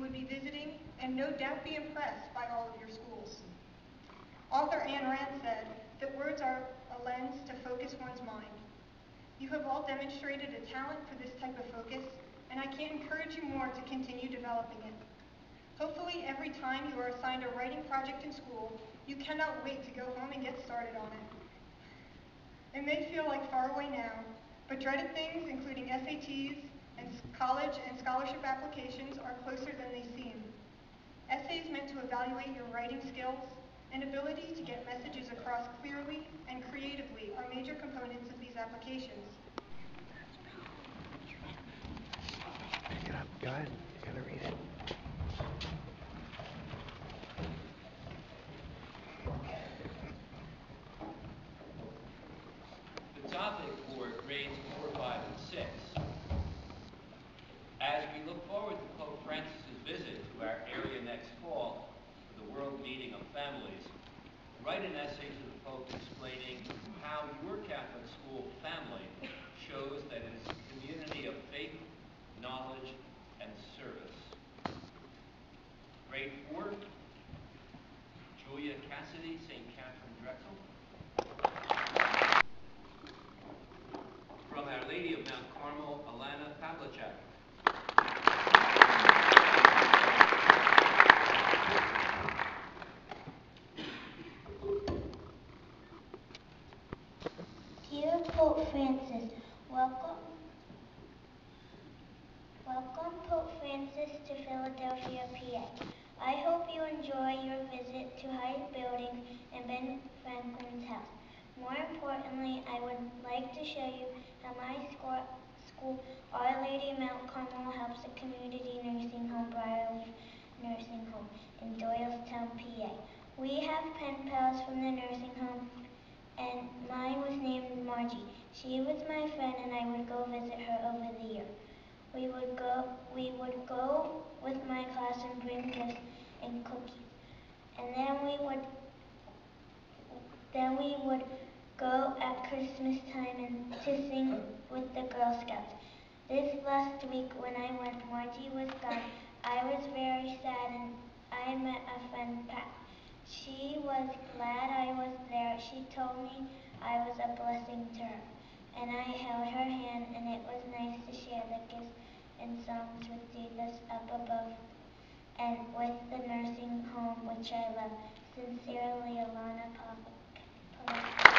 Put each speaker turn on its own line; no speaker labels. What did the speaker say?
would be visiting and no doubt be impressed by all of your schools. Author Ayn Rand said that words are a lens to focus one's mind. You have all demonstrated a talent for this type of focus, and I can't encourage you more to continue developing it. Hopefully, every time you are assigned a writing project in school, you cannot wait to go home and get started on it. It may feel like far away now, but dreaded things, including SATs college and scholarship applications, are closer than they seem. Essays meant to evaluate your writing skills and ability to get messages across clearly and creatively are major components of these applications.
Pick it up. Go ahead. You gotta read it.
The topic for grades four, five, and six. As we look forward to Pope Francis's visit to our area next fall for the World Meeting of Families, write an essay to the Pope explaining how your Catholic school family shows that it is a community of faith, knowledge, and service. Grade four, Julia Cassidy, St. Catherine Drexel. From Our Lady of Mount Carmel, Alana Pavlicek.
Pope Francis, welcome. Welcome Pope Francis to Philadelphia, PA. I hope you enjoy your visit to Hyde Building and Ben Franklin's house. More importantly, I would like to show you how my school, school Our Lady Mount Carmel helps the community nursing home, Briarleaf Nursing Home in Doylestown, PA. We have pen pals from the nursing home and mine was Margie. She was my friend, and I would go visit her over the year. We would go. We would go with my class and bring gifts and cookies, and then we would. Then we would go at Christmas time and to sing with the Girl Scouts. This last week, when I went, Margie was gone. I was very sad, and I met a friend, Pat. She was glad I was there. She told me I was a blessing to her. And I held her hand, and it was nice to share the gifts and songs with Jesus up above and with the nursing home which I love. Sincerely, Alana Pavlik.